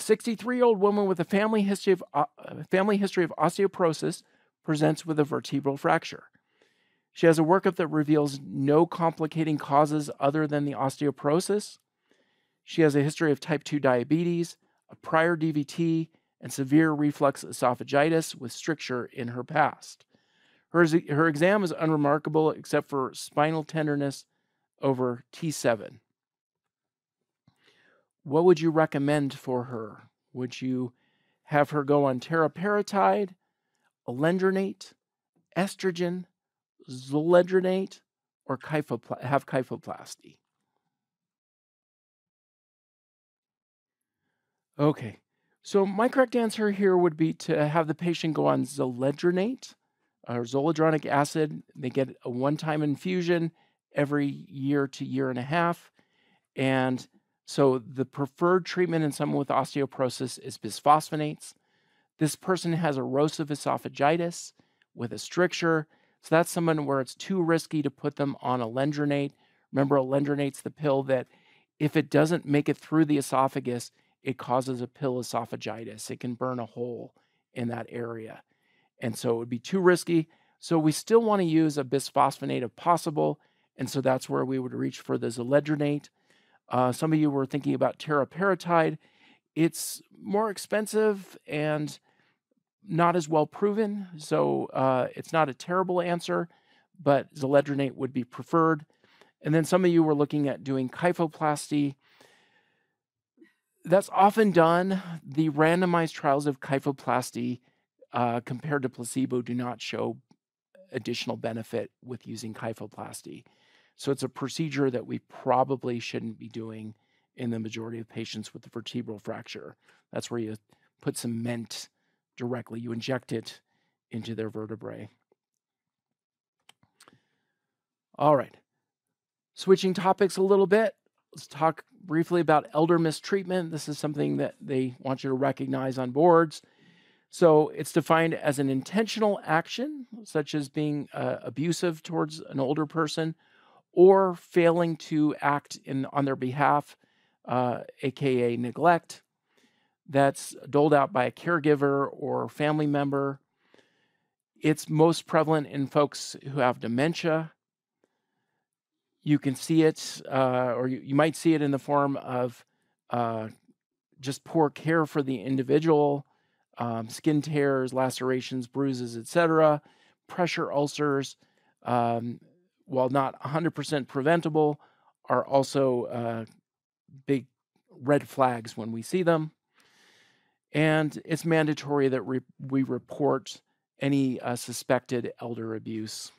A 63 year old woman with a family history of, uh, family history of osteoporosis presents with a vertebral fracture. She has a workup that reveals no complicating causes other than the osteoporosis. She has a history of type 2 diabetes, a prior DVT, and severe reflux esophagitis with stricture in her past. Her, her exam is unremarkable except for spinal tenderness over T7. What would you recommend for her? Would you have her go on teriparatide, alendronate, estrogen, zoledronate, or have kyphoplasty? Okay, so my correct answer here would be to have the patient go on zoledronate or zoledronic acid. They get a one-time infusion every year to year and a half. And so the preferred treatment in someone with osteoporosis is bisphosphonates. This person has erosive esophagitis with a stricture. So that's someone where it's too risky to put them on alendronate. Remember, alendronate's the pill that if it doesn't make it through the esophagus, it causes a pill esophagitis. It can burn a hole in that area. And so it would be too risky. So we still want to use a bisphosphonate if possible. And so that's where we would reach for the zoledronate. Uh, some of you were thinking about teriparatide. It's more expensive and not as well proven. So uh, it's not a terrible answer, but zoledronate would be preferred. And then some of you were looking at doing kyphoplasty that's often done. The randomized trials of kyphoplasty uh, compared to placebo do not show additional benefit with using kyphoplasty. So it's a procedure that we probably shouldn't be doing in the majority of patients with the vertebral fracture. That's where you put cement directly, you inject it into their vertebrae. All right. Switching topics a little bit, let's talk briefly about elder mistreatment. This is something that they want you to recognize on boards. So it's defined as an intentional action, such as being uh, abusive towards an older person or failing to act in, on their behalf, uh, aka neglect, that's doled out by a caregiver or family member. It's most prevalent in folks who have dementia you can see it, uh, or you, you, might see it in the form of uh, just poor care for the individual, um, skin tears, lacerations, bruises, etc., pressure ulcers, um, while not 100% preventable, are also uh, big red flags when we see them. And it's mandatory that re- we report any uh, suspected elder abuse.